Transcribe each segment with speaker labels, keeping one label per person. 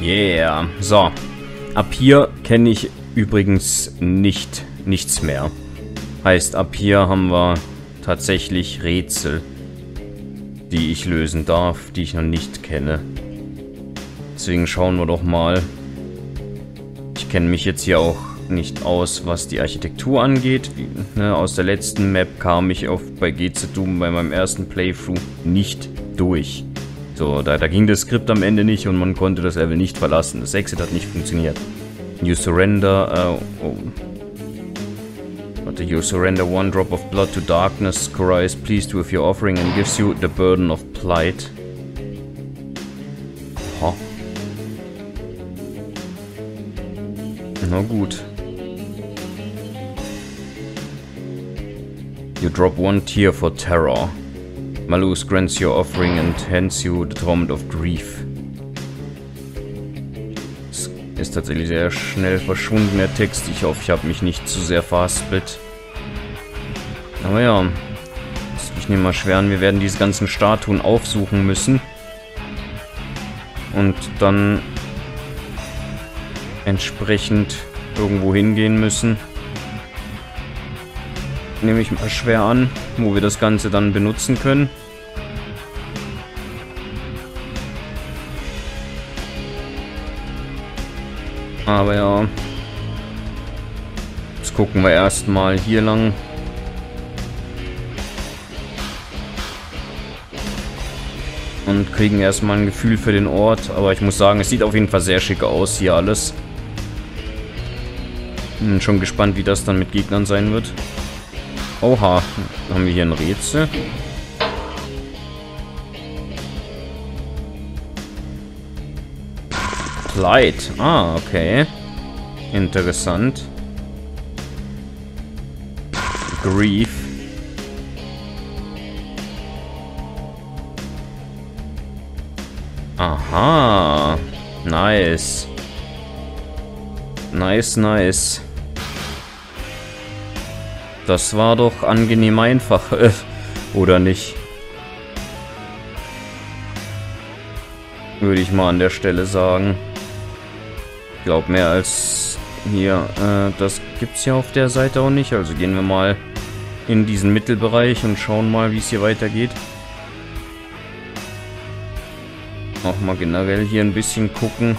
Speaker 1: Yeah. So. Ab hier kenne ich übrigens nicht nichts mehr. Heißt, ab hier haben wir tatsächlich Rätsel, die ich lösen darf, die ich noch nicht kenne. Deswegen schauen wir doch mal. Ich kenne mich jetzt hier auch nicht aus, was die Architektur angeht. Wie, ne, aus der letzten Map kam ich auf, bei GZ Doom bei meinem ersten Playthrough nicht durch. So, da, da ging das Skript am Ende nicht und man konnte das Level nicht verlassen. Das Exit hat nicht funktioniert. You surrender... Uh, oh. Warte, you surrender one drop of blood to darkness. Korra is pleased with your offering and gives you the burden of plight. Ha. Na gut. You drop one tear for terror. Malus grants your offering and hands you the torment of grief. Es ist tatsächlich sehr schnell verschwunden, der Text. Ich hoffe, ich habe mich nicht zu sehr verhaspelt. Aber ja, ich nehme mal schwer an, wir werden diese ganzen Statuen aufsuchen müssen. Und dann entsprechend irgendwo hingehen müssen nehme ich mal schwer an, wo wir das Ganze dann benutzen können. Aber ja. Jetzt gucken wir erstmal hier lang. Und kriegen erstmal ein Gefühl für den Ort. Aber ich muss sagen, es sieht auf jeden Fall sehr schick aus hier alles. Bin schon gespannt, wie das dann mit Gegnern sein wird. Oha, haben wir hier ein Rätsel? Light. Ah, okay. Interessant. Grief. Aha. Nice. Nice, nice. Das war doch angenehm einfach, oder nicht? Würde ich mal an der Stelle sagen. Ich glaube, mehr als hier, äh, das es ja auf der Seite auch nicht. Also gehen wir mal in diesen Mittelbereich und schauen mal, wie es hier weitergeht. Auch mal generell hier ein bisschen gucken.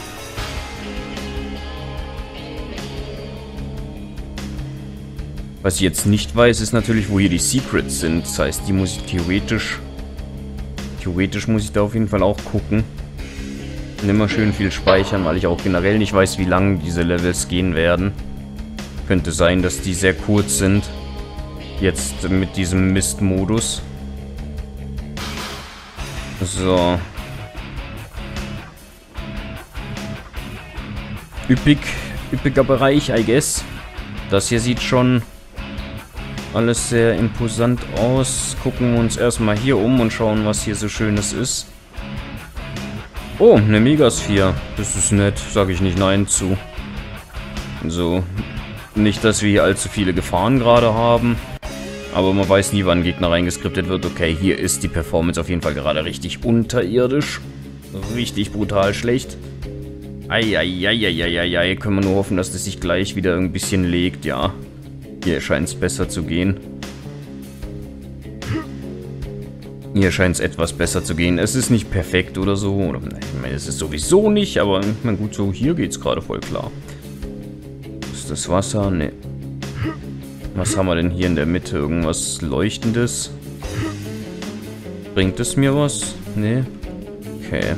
Speaker 1: Was ich jetzt nicht weiß, ist natürlich, wo hier die Secrets sind. Das heißt, die muss ich theoretisch... Theoretisch muss ich da auf jeden Fall auch gucken. Und immer schön viel speichern, weil ich auch generell nicht weiß, wie lang diese Levels gehen werden. Könnte sein, dass die sehr kurz sind. Jetzt mit diesem Mist-Modus. So. Üppig, üppiger Bereich, I guess. Das hier sieht schon alles sehr imposant aus. Gucken wir uns erstmal hier um und schauen, was hier so Schönes ist. Oh, eine Megasphere. Das ist nett, sage ich nicht Nein zu. So, nicht, dass wir hier allzu viele Gefahren gerade haben. Aber man weiß nie, wann ein Gegner reingeskriptet wird. Okay, hier ist die Performance auf jeden Fall gerade richtig unterirdisch. Richtig brutal schlecht. Eieieiei, können wir nur hoffen, dass das sich gleich wieder ein bisschen legt, ja. Hier scheint es besser zu gehen. Hier scheint es etwas besser zu gehen. Es ist nicht perfekt oder so. Ich meine, es ist sowieso nicht, aber meine, gut, so hier geht es gerade voll klar. Ist das Wasser? Ne. Was haben wir denn hier in der Mitte? Irgendwas Leuchtendes? Bringt es mir was? Ne. Okay.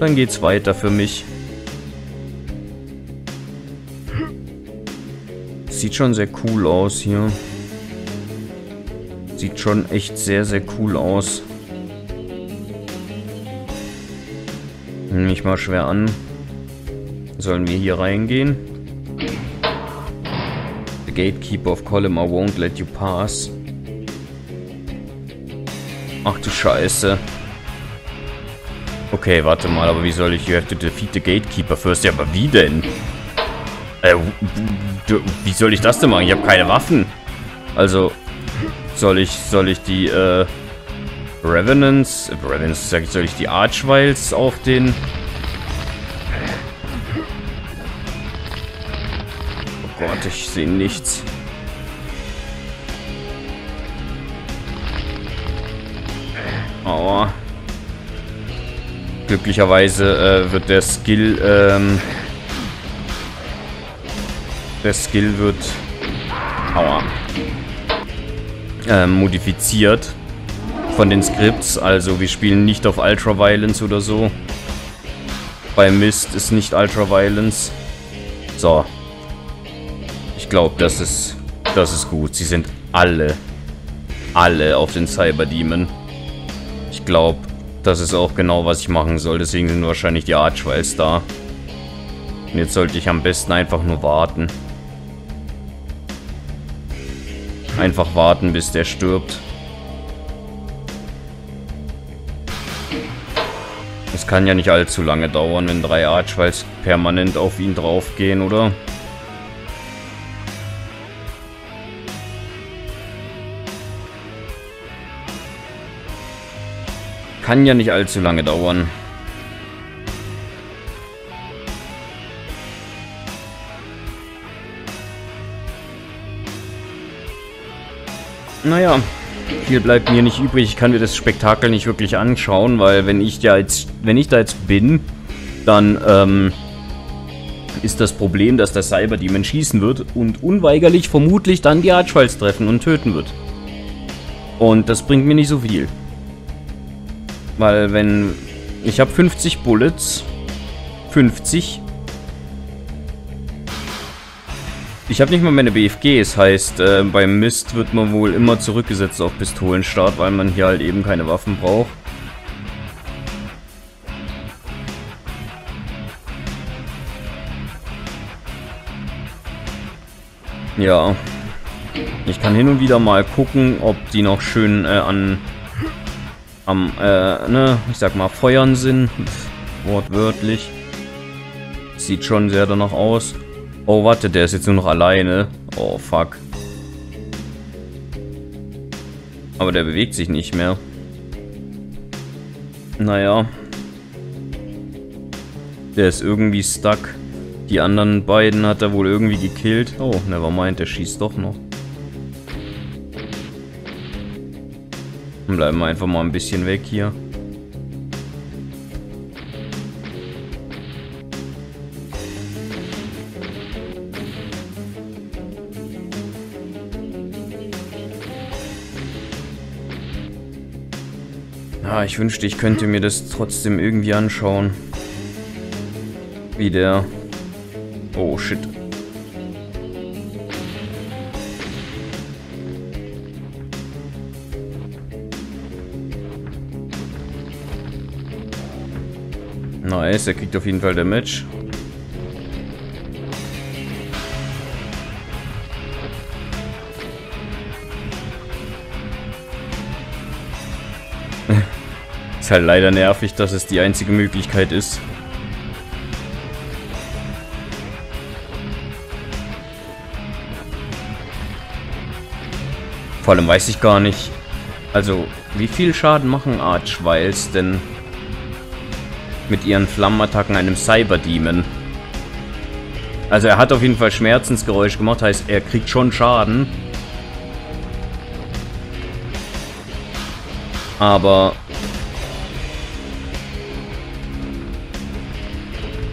Speaker 1: Dann geht's weiter für mich. Sieht schon sehr cool aus hier. Sieht schon echt sehr, sehr cool aus. Nehme ich mal schwer an. Sollen wir hier reingehen? The gatekeeper of Colima won't let you pass. Ach du Scheiße. Okay, warte mal, aber wie soll ich... You have to defeat the gatekeeper first. Ja, aber wie denn? Äh, wie soll ich das denn machen? Ich habe keine Waffen. Also, soll ich, soll ich die, äh, Revenants, äh, Revenants, sag ich, soll ich die Archviles auf den... Oh Gott, ich sehe nichts. Aua. Glücklicherweise äh, wird der Skill, ähm der Skill wird, aua, äh, modifiziert von den Skripts. Also wir spielen nicht auf Ultra Violence oder so. Bei Mist ist nicht Ultra Violence. So. Ich glaube, das ist, das ist gut. Sie sind alle, alle auf den Cyber Demon. Ich glaube, das ist auch genau, was ich machen soll. Deswegen sind wahrscheinlich die Archviles da. Und jetzt sollte ich am besten einfach nur warten. Einfach warten, bis der stirbt. Es kann ja nicht allzu lange dauern, wenn drei Archviles permanent auf ihn draufgehen, oder? Kann ja nicht allzu lange dauern. Naja, viel bleibt mir nicht übrig. Ich kann mir das Spektakel nicht wirklich anschauen, weil wenn ich ja jetzt, wenn ich da jetzt bin, dann ähm, ist das Problem, dass der Cyber Demon schießen wird und unweigerlich vermutlich dann die Archfiles treffen und töten wird. Und das bringt mir nicht so viel. Weil wenn... Ich habe 50 Bullets. 50. Ich habe nicht mal meine BFGs, heißt, äh, beim Mist wird man wohl immer zurückgesetzt auf Pistolenstart, weil man hier halt eben keine Waffen braucht. Ja. Ich kann hin und wieder mal gucken, ob die noch schön äh, an am, äh, ne, ich sag mal, feuern sind. Wortwörtlich. Sieht schon sehr danach aus. Oh, warte, der ist jetzt nur noch alleine. Oh, fuck. Aber der bewegt sich nicht mehr. Naja. Der ist irgendwie stuck. Die anderen beiden hat er wohl irgendwie gekillt. Oh, nevermind, der schießt doch noch. Bleiben wir einfach mal ein bisschen weg hier. Ja, ich wünschte, ich könnte mir das trotzdem irgendwie anschauen. Wie der... Oh, shit. Nice, er kriegt auf jeden Fall Damage. Ist leider nervig, dass es die einzige Möglichkeit ist. Vor allem weiß ich gar nicht, also wie viel Schaden machen Archviles denn mit ihren Flammenattacken einem Cyber-Demon. Also er hat auf jeden Fall Schmerzensgeräusch gemacht, heißt er kriegt schon Schaden. Aber...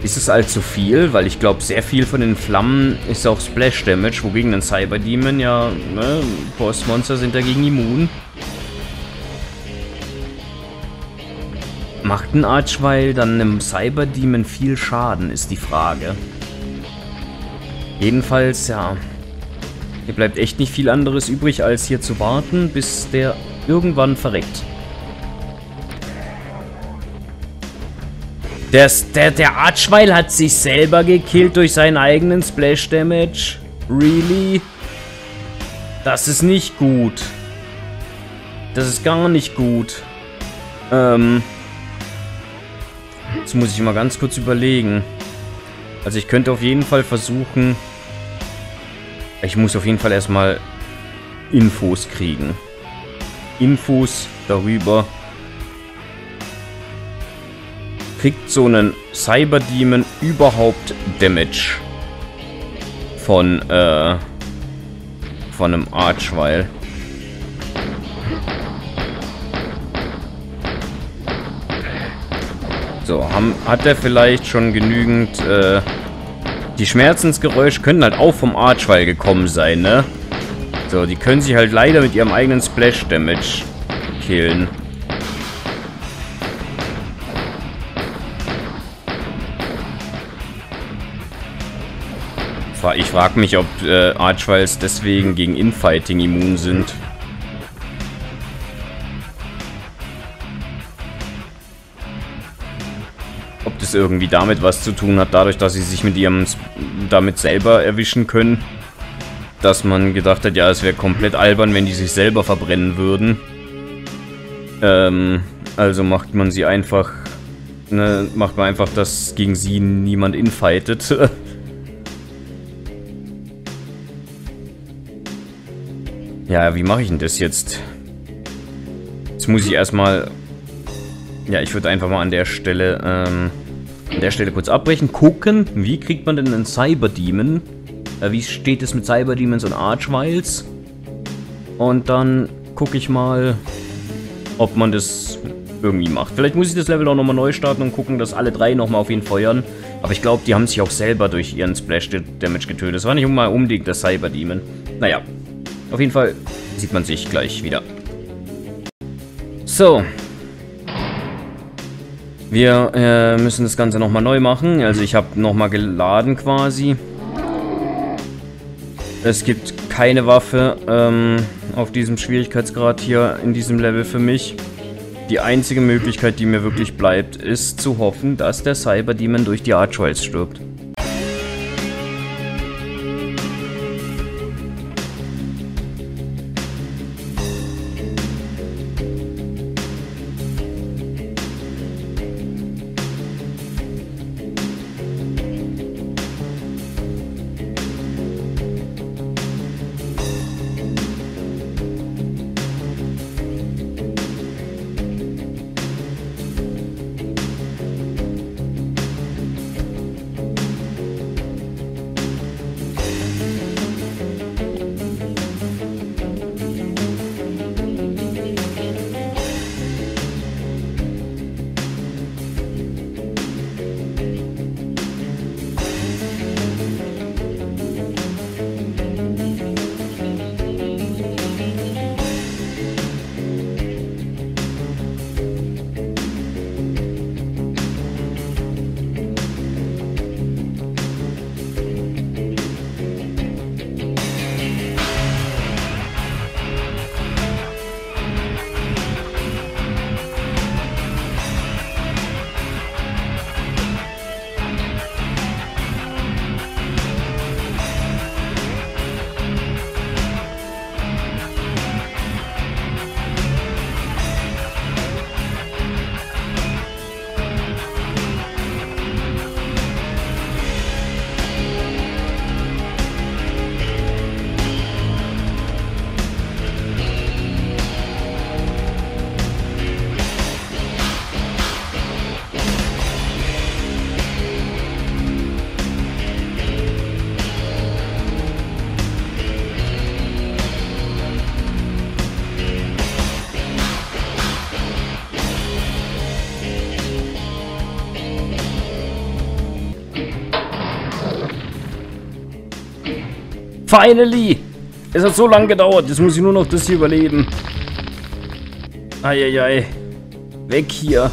Speaker 1: Ist es allzu viel? Weil ich glaube, sehr viel von den Flammen ist auch Splash Damage, wogegen ein Cyber Demon ja, ne, Bossmonster sind dagegen immun. Macht ein Archvile dann einem Cyber-Demon viel Schaden, ist die Frage. Jedenfalls, ja. Hier bleibt echt nicht viel anderes übrig, als hier zu warten, bis der irgendwann verreckt. Der, der, der Archvile hat sich selber gekillt durch seinen eigenen Splash Damage. Really? Das ist nicht gut. Das ist gar nicht gut. Ähm... Jetzt muss ich mal ganz kurz überlegen. Also ich könnte auf jeden Fall versuchen... Ich muss auf jeden Fall erstmal Infos kriegen. Infos darüber. Kriegt so einen Cyber Demon überhaupt Damage? von, äh, von einem Archweil. So, haben, hat er vielleicht schon genügend, äh, die Schmerzensgeräusche können halt auch vom Archweil gekommen sein, ne? So, die können sich halt leider mit ihrem eigenen Splash-Damage killen. Ich frage mich, ob äh, Archviles deswegen gegen Infighting immun sind. Ob das irgendwie damit was zu tun hat, dadurch, dass sie sich mit ihrem damit selber erwischen können. Dass man gedacht hat, ja, es wäre komplett albern, wenn die sich selber verbrennen würden. Ähm, also macht man sie einfach, ne, macht man einfach, dass gegen sie niemand infightet. Ja, wie mache ich denn das jetzt? Jetzt muss ich erstmal... Ja, ich würde einfach mal an der Stelle, ähm, an der Stelle kurz abbrechen, gucken, wie kriegt man denn einen Cyberdemon? Äh, wie steht es mit Cyberdemons und Archviles? Und dann gucke ich mal, ob man das irgendwie macht. Vielleicht muss ich das Level auch nochmal neu starten und gucken, dass alle drei nochmal auf ihn feuern. Aber ich glaube, die haben sich auch selber durch ihren Splash-Damage getötet. Das war nicht mal unbedingt der Cyberdemon. Naja, auf jeden Fall sieht man sich gleich wieder. So. Wir äh, müssen das Ganze nochmal neu machen. Also ich habe nochmal geladen quasi. Es gibt keine Waffe ähm, auf diesem Schwierigkeitsgrad hier in diesem Level für mich. Die einzige Möglichkeit, die mir wirklich bleibt, ist zu hoffen, dass der Cyberdemon durch die Archwiles stirbt. Finally! Es hat so lange gedauert. Jetzt muss ich nur noch das hier überleben. Eieiei. Weg hier.